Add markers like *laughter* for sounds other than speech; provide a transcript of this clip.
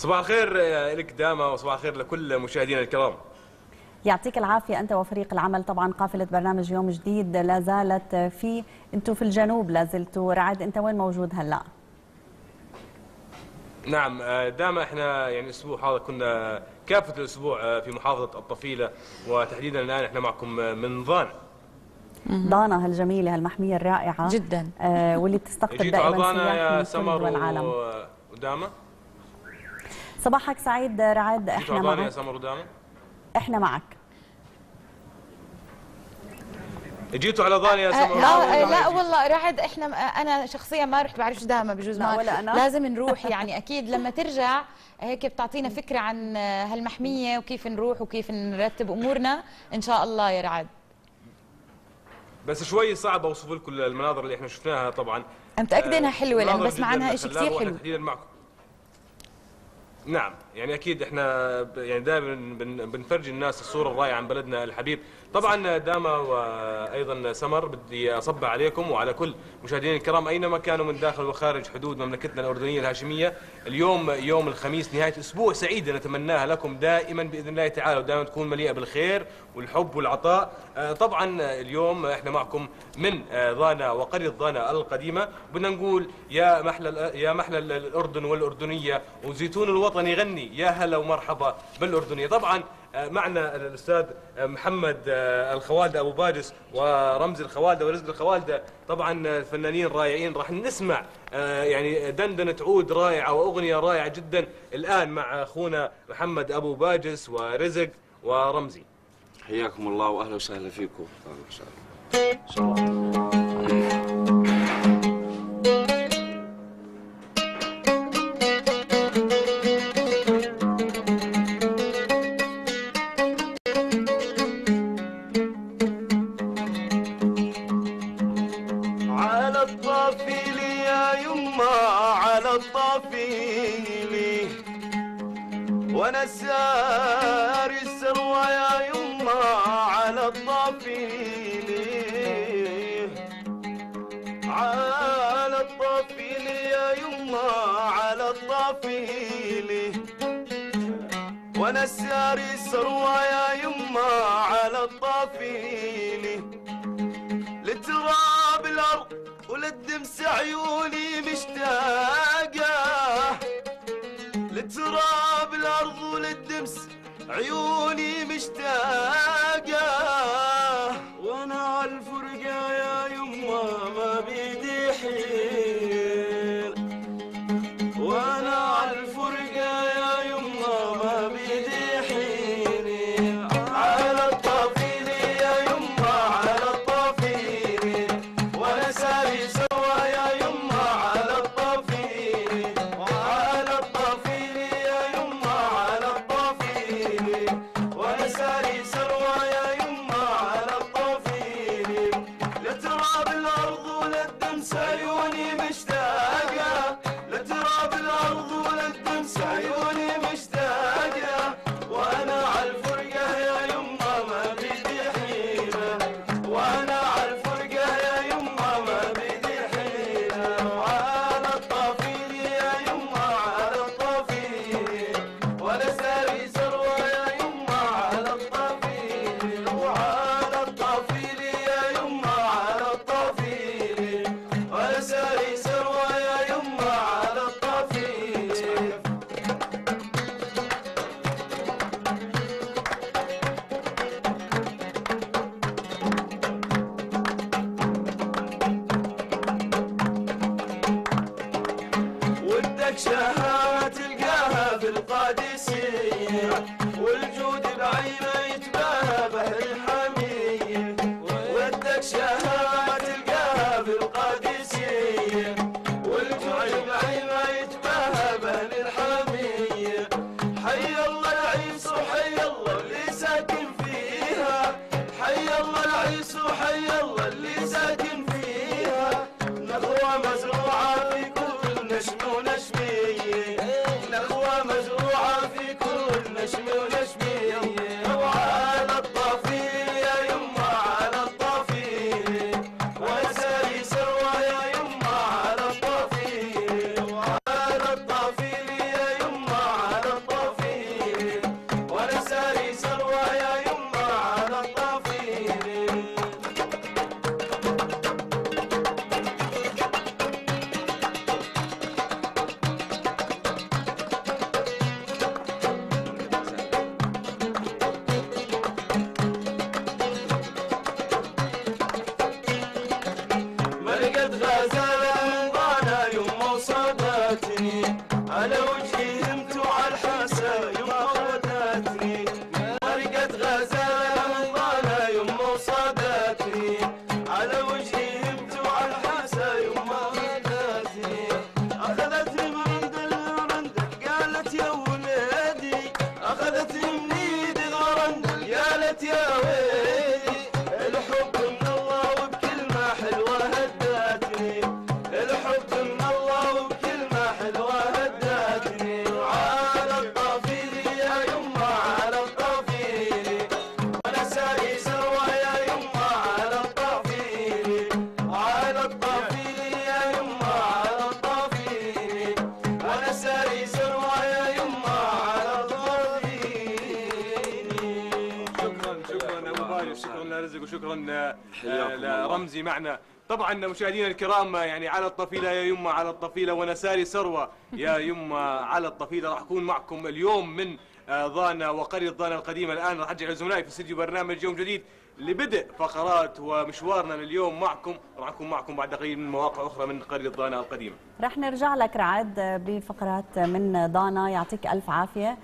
صباح الخير لك داما وصباح الخير لكل مشاهدينا الكرام. يعطيك العافية أنت وفريق العمل طبعا قافلة برنامج يوم جديد لا زالت في أنتم في الجنوب لا زلتوا. رعد أنت وين موجود هلأ؟ نعم داما إحنا يعني الأسبوع هذا كنا كافة الأسبوع في محافظة الطفيلة وتحديدا الآن إحنا معكم من ضان ضانا هالجميلة هالمحمية الرائعة. جدا. آه واللي بتستقطب دائما سياح من كل دول العالم وداما؟ صباحك سعيد رعد إحنا معك يا سمر وداما إحنا معك. جيتوا على ضاني يا سمر. لا لا والله رعد إحنا أنا شخصيا ما رحت بعرفش داما بجوز ما ولا أنا. لازم نروح *laughs* يعني أكيد لما ترجع هيك بتعطينا فكرة عن هالمحمية وكيف نروح وكيف نرتب أمورنا. إن شاء الله يا رعد. بس شوي صعب اوصف لكم المناظر اللي إحنا شفناها طبعا. أنا متاكده انها حلوة لأن بسمع عنها شيء كثير حلو. تحديدا معكم. نعم. يعني أكيد إحنا يعني دائما بنفرجي الناس الصورة الرائعة عن بلدنا الحبيب. طبعا داما وأيضا سمر بدي اصب عليكم وعلى كل مشاهدينا الكرام أينما كانوا من داخل وخارج حدود مملكتنا الأردنية الهاشمية. اليوم يوم الخميس نهاية أسبوع سعيده نتمناها لكم دائما بإذن الله تعالى ودائما تكون مليئة بالخير والحب والعطاء. طبعا اليوم إحنا معكم من ضانا وقرية ضانا القديمة. بدنا نقول يا محلى يا محلى الأردن والأردنية وزيتون الوطن يغني يا هلا ومرحبا بالأردنية. طبعا معنا الأستاذ محمد الخوالدة أبو باجس ورمزي الخوالدة ورزق الخوالدة. طبعا فنانين رائعين راح نسمع يعني دندنة عود رائعة وأغنية رائعة جدا الآن مع أخونا محمد أبو باجس ورزق ورمزي. حياكم الله واهلا وسهلا فيكم. أهلا وسهلا وأنا ساري السروى يا يما على الطفيل على الطفيل يا يما على الطفيل وأنا ساري السروى يا يما على الطفيل لتراب الأرض وللدمس عيوني مشتاقة. لتراب وللدمس عيوني مشتاقة. لتراب الأرض ودك شهامة شكرا لرزق وشكرا آه، الله. لرمزي معنا. طبعا مشاهدينا الكرام آه، يعني على الطفيلة يا يما على الطفيلة وأنا ساري سروة يا *laughs* يما على الطفيلة راح أكون معكم اليوم من آه، ضانا وقرية ضانا القديمة. الآن راح أرجع لزملائي في استديو برنامج يوم جديد لبدء فقرات ومشوارنا لليوم معكم. راح أكون معكم بعد قليل من مواقع أخرى من قرية ضانا القديمة. رح نرجع لك رعد بفقرات من ضانا. يعطيك ألف عافية.